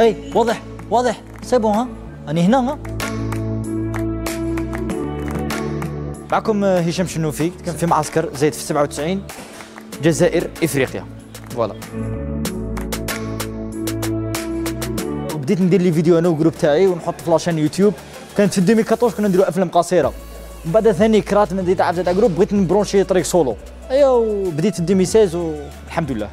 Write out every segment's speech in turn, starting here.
اي واضح واضح سي بون ها راني هنا ها معكم هشام شنوفي كان في معسكر زايد في 97 جزائر إفريقيا. فوالا. بديت ندير لي فيديو أنا وجروب تاعي ونحط في لاشين يوتيوب. كانت في 2014 كنا نديروا أفلام قصيرة. من بعد ثاني كرات من بديت عبد تاع جروب بغيت نبرونشي طريق سولو. ايوا وبديت في 2016 والحمد لله.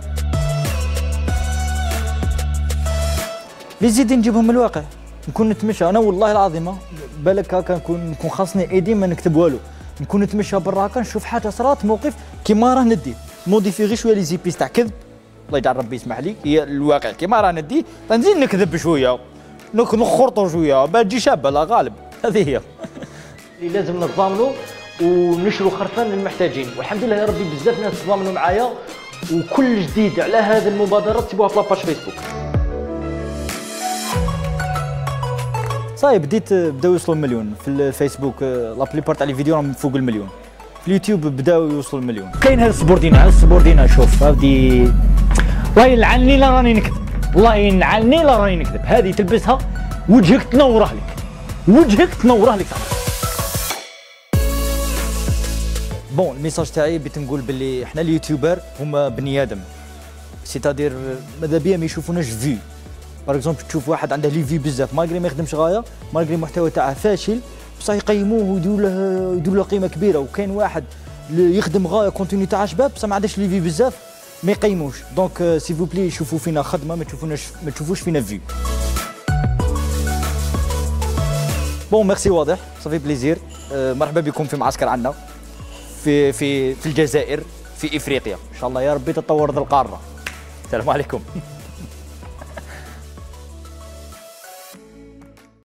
لي زيد نجيبهم من الواقع. نكون نتمشى. أنا والله العظيم بالك هكا نكون نكون خاصني إيدي ما نكتب والو. نكون نتمشى برا هكا نشوف حاجة صرات موقف كيما راه ندي. modifier غير شوية les épices تاع كذب. الله يجعل ربي يسمح لي. هي الواقع كيما راه ندي. نزيد نكذب شوية. نخرطوا شوية. باش تجي شابة لا غالب. هذه هي. اللي لازم نتضامنوا ونشروا خرفان للمحتاجين. والحمد لله يا ربي بزاف ناس تضامنوا معايا. وكل جديد على هذه المبادرة تسيبوها في la page فيسبوك صاي بديت بداو يوصلوا المليون في الفيسبوك la plupart تاع les vidéos راهم فوق المليون. في اليوتيوب بداو يوصلوا المليون كاين هذا السبوردينا هذا السبوردينا شوف هذه الله يلعني لا راني نكذب. الله يلعني لا راني نكذب. هذه تلبسها وجهك تنوره لك. وجهك تنوره لك. bon ال message تاعي بغيت نقول باللي إحنا اليوتيوبر هما بني آدم. c'est-à-dire ماذا بيا ما يشوفوناش vues par exemple تشوف واحد عنده les vues بزاف malgré ما يخدمش غايه malgré المحتوى تاعه فاشل بصح يقيموه ويديروا له يديروا له قيمه كبيره وكاين واحد يخدم غايه contenu تاع شباب بصح ما عندهاش les vues بزاف ما يقيموش donc s'il vous plaît شوفوا فينا خدمه ما تشوفوناش ما تشوفوش فينا vues bon merci واضح ça fait plaisir مرحبا بكم في معسكر عنا في في في الجزائر في افريقيا ان شاء الله يا ربي تطور ذا القاره السلام عليكم